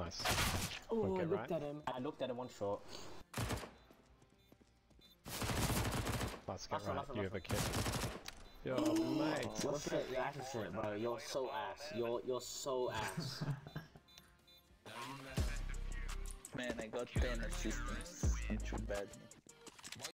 Nice. Oh, I looked right. at him. I looked at him one shot. Let's get right. last you have a kid. Yo, mate. Your shit, your ass bro. You're so ass. You're you're so ass. Man, I got 10 assists. Too bad.